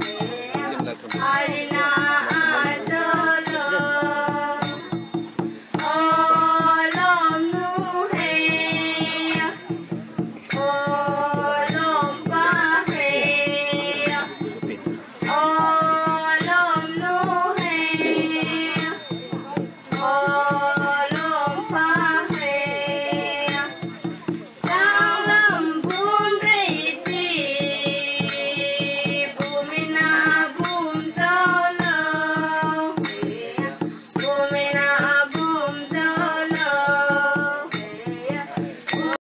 Yeah.